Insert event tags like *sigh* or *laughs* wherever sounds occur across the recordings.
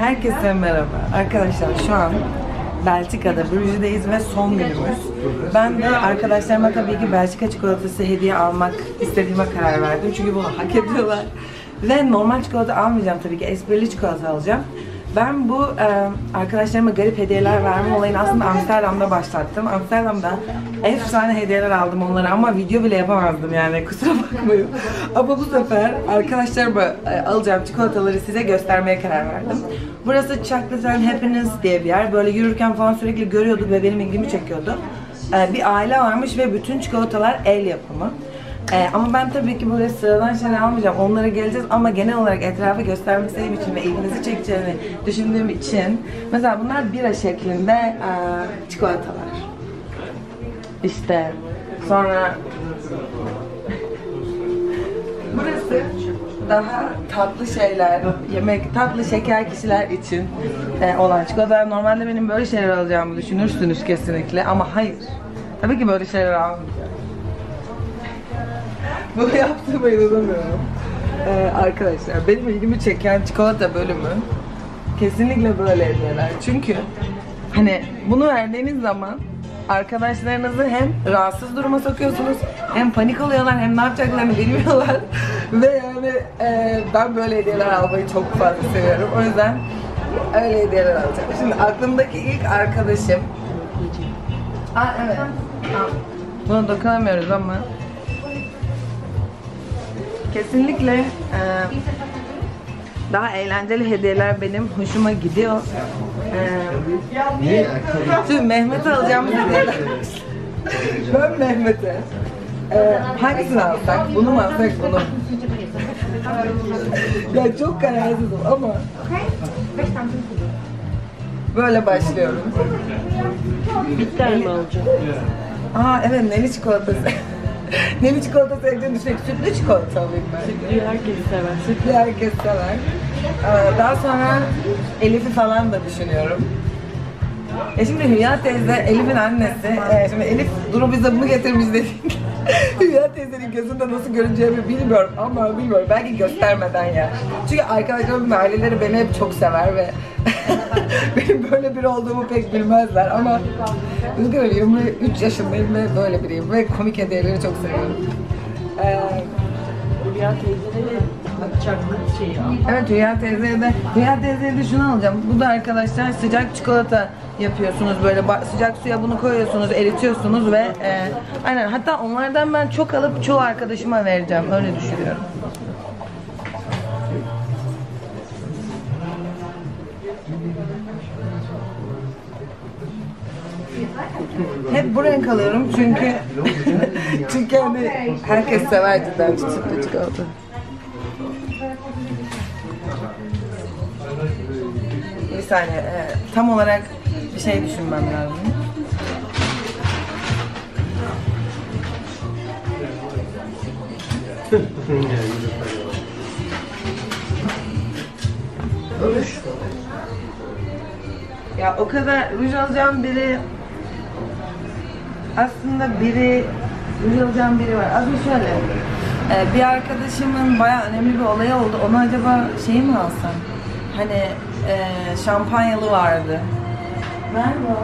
Herkese merhaba. Arkadaşlar şu an Belçika'da Bruges'deyiz ve son günümüz. Ben de arkadaşlarıma tabii ki Belçika çikolatası hediye almak istediğime karar verdim. Çünkü bunu hak ediyorlar. Ve normal çikolata almayacağım tabii ki. Esprili çikolata alacağım. Ben bu e, arkadaşlarıma garip hediyeler verme olayını aslında Amsterdam'da başlattım. Amsterdam'da efsane hediyeler aldım onlara ama video bile yapamazdım yani kusura bakmayın. Ama bu sefer arkadaşlarıma e, alacağım çikolataları size göstermeye karar verdim. Burası Chocolate and Happiness diye bir yer. Böyle yürürken falan sürekli görüyorduk ve benim ilgimi çekiyordu. E, bir aile varmış ve bütün çikolatalar el yapımı. Ee, ama ben tabii ki böyle sıradan şeyler almayacağım. Onlara geleceğiz ama genel olarak etrafı göstermek istediğim için ve ilginizi çekeceğini düşündüğüm için mesela bunlar bira şeklinde e, çikolatalar. İşte sonra *laughs* burası daha tatlı şeyler, yemek, tatlı şeker kişiler için e, olan çikolatalar. Normalde benim böyle şeyler alacağımı düşünürsünüz kesinlikle ama hayır. Tabii ki böyle şeyler almayacağım. Bunu yaptığıma inanamıyorum. Ee, arkadaşlar benim ilgimi çeken çikolata bölümü kesinlikle böyle hediyeler. Çünkü hani bunu verdiğiniz zaman arkadaşlarınızı hem rahatsız duruma sokuyorsunuz hem panik oluyorlar hem ne yapacaklarını bilmiyorlar *laughs* ve yani e, ben böyle hediyeler almayı çok fazla seviyorum. O yüzden öyle hediyeler alacağım. Şimdi aklımdaki ilk arkadaşım Aa evet. Aa, Buna dokunamıyoruz ama Kesinlikle e, daha eğlenceli hediyeler benim hoşuma gidiyor. E, tüm Mehmet'e alacağımız hediyeler. ben Mehmet'e e, hangisini alsak? Bunu mu alsak bunu? ya çok kararsızım ama böyle başlıyorum. Bitter mi alacağım? Aa evet neli çikolatası. Neli çikolata sevdiğini düşünerek sütlü çikolata alayım ben. Diyor herkes sever. Sütlü herkes sever. Ee, Daha sonra Elif'i falan da düşünüyorum. E şimdi Hülya teyze, Elif'in annesi. E şimdi Elif Duru bize bunu getirmiş dedik. *laughs* Hülya teyzenin gözünde nasıl görüneceğimi bilmiyorum ama bilmiyorum. Belki göstermeden ya. Çünkü arkadaşlarımın aileleri beni hep çok sever ve *laughs* *laughs* benim böyle biri olduğumu pek bilmezler ama üzgünüm 23 yaşındayım ve böyle biriyim ve komik hediyeleri çok seviyorum. Ee, Hülya teyze de çakmak şeyi al. Evet Rüya teyzeye de Rüya teyzeye de şunu alacağım. Bu da arkadaşlar sıcak çikolata yapıyorsunuz böyle sıcak suya bunu koyuyorsunuz, eritiyorsunuz ve e, aynen hatta onlardan ben çok alıp çoğu arkadaşıma vereceğim. Öyle düşünüyorum. Hep bu renk alıyorum çünkü *laughs* çünkü hani herkes sever cidden sütlü çikolata. Bir saniye, e, tam olarak bir şey düşünmem lazım. Ya o kadar ruj alacağım biri aslında biri ruj alacağım biri var. Az önce şöyle e, bir arkadaşımın bayağı önemli bir olayı oldu. Ona acaba şeyi mi alsam? Hani e, şampanyalı vardı. O?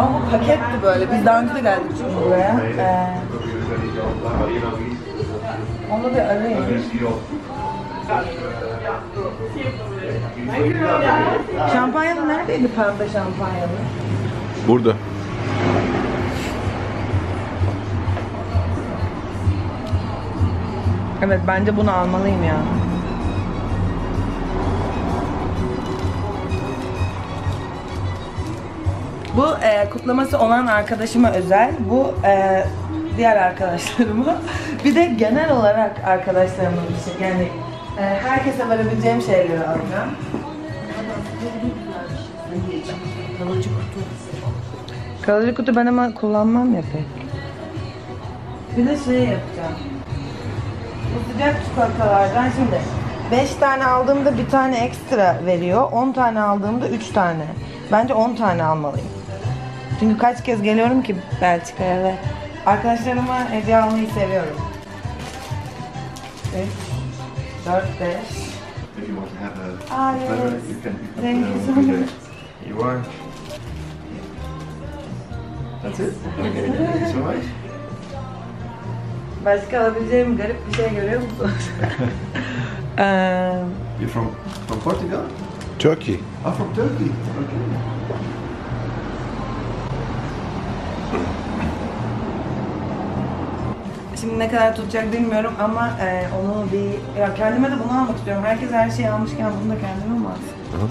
Ama bu paketti böyle. Biz daha önce de geldik çünkü buraya. E, onu bir arayayım. Şampanyalı neredeydi pembe şampanyalı? Burada. Evet bence bunu almalıyım ya. Bu e, kutlaması olan arkadaşıma özel. Bu e, diğer arkadaşlarıma. *laughs* Bir de genel olarak arkadaşlarıma bir şey. Yani herkese verebileceğim şeyleri alacağım. Kalıcı kutu. Kalıcı kutu ben ama kullanmam ya pek. Bir de şey yapacağım. Bu sıcak çikolatalardan şimdi 5 tane aldığımda bir tane ekstra veriyor. 10 tane aldığımda 3 tane. Bence 10 tane almalıyım. Çünkü kaç kez geliyorum ki Belçika'ya ve arkadaşlarıma hediye almayı seviyorum. 3, 4, 5, want to have a Ah, better, yes. you can, you can Thank you so over there. much. You are. That's it? Okay, thank you so much. Başka alabileceğim garip bir şey görüyor musunuz? Eee, You're from, from Portugal? Turkey. I'm oh, from Turkey. Okay. Şimdi ne kadar tutacak bilmiyorum ama e, onu bir... Ya kendime de bunu almak istiyorum. Herkes her şeyi almışken bunu da kendime mi alsın?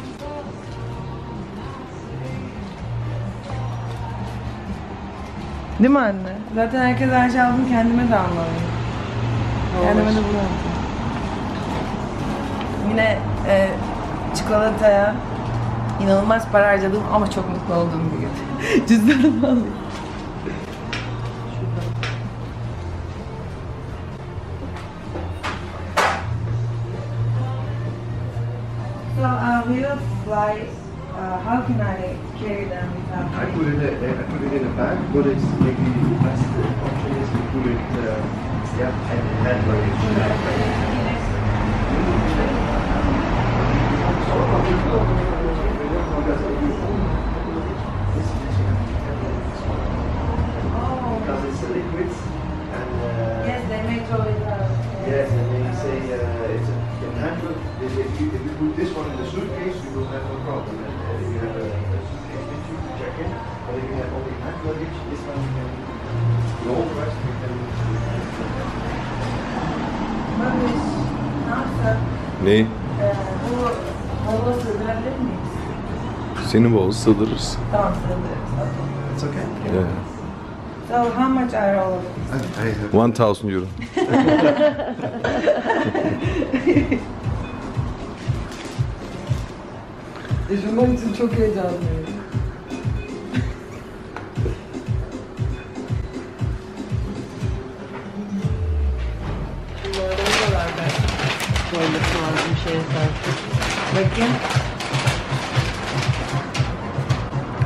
Değil mi anne? Zaten herkes her şey aldım kendime de almalıyım. Kendime de bunu aldım. Yine e, çikolataya inanılmaz para harcadım ama çok mutlu olduğum bir gün. *laughs* Cüzdanımı alayım. So uh, we will fly. Uh, how can I carry them without? I put it, uh, I put it in a bag, but it's maybe the best option is to put it, uh, yeah, and hand luggage. Because yapsak? Ne? Ee, bu havlu sığdırabilir miyiz? Senin bavul sığdırırız. Tamam sığdırırız. Okay. It's okay. Yeah. So how much are all of these? I, I have. 1000 euro. *laughs* Taşımak için çok heyecanlıyım. Sanki. Bakayım.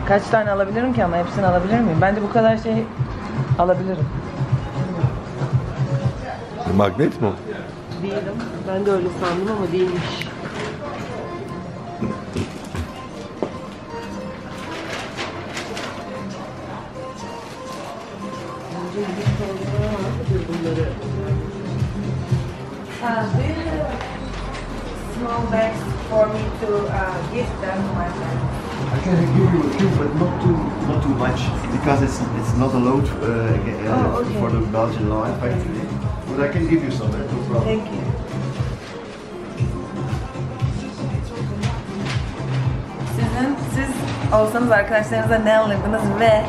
Kaç tane alabilirim ki ama hepsini alabilir miyim? Bence bu kadar şey alabilirim. Magnet mi o? Değilim. Ben de öyle sandım ama değilmiş. Bunları? Do you have small bags for me to uh, gift them my friends? I can give you a few, but not too, not too much, because it's it's not a load uh, uh, Oh, okay. for the Belgian line factory. But I can give you some, no problem. Thank you. Sizin, siz olsanız arkadaşlarınıza ne alırdınız ve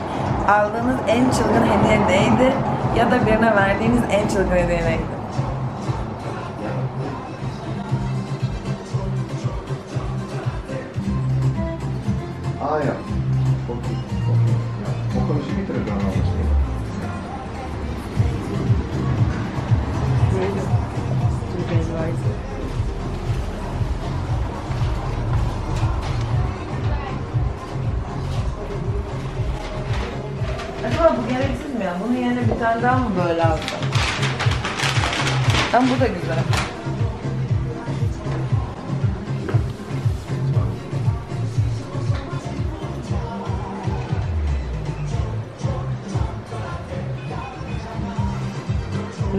aldığınız en çılgın hediye neydi? Ya da birine verdiğiniz en çılgın hediye neydi? Kunnen ze niet terug aan alles nemen? Böyle. Türkiye'de varsa. Acaba bu gereksiz mi ya? Bunun yerine bir tane daha mı böyle alsam? Ama bu da güzel.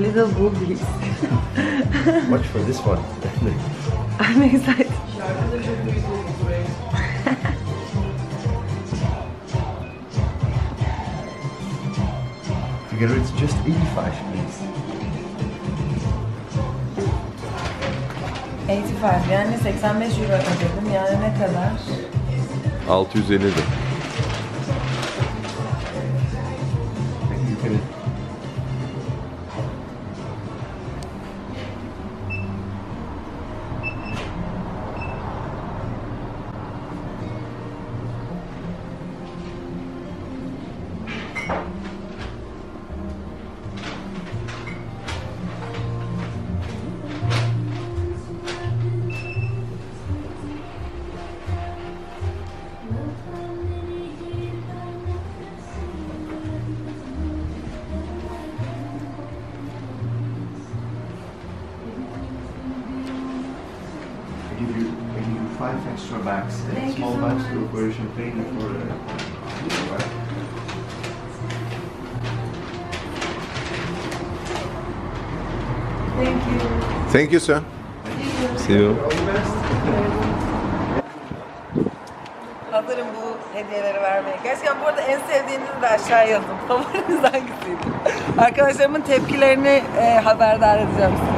Little boobies. Much for this one. I'm excited. Together it's just 85 please. 85 yani 85 euro ödedim yani ne kadar? 650 de. Extra bags, uh, small bags to for champagne and for uh? Thank you. Thank you sir. See you. The best. Hazırım bu hediyeleri vermeye. Gerçekten bu arada en sevdiğinizi de aşağı yazın. *laughs* Favoriniz hangisiydi? Arkadaşlarımın tepkilerini e, haberdar edeceğim size.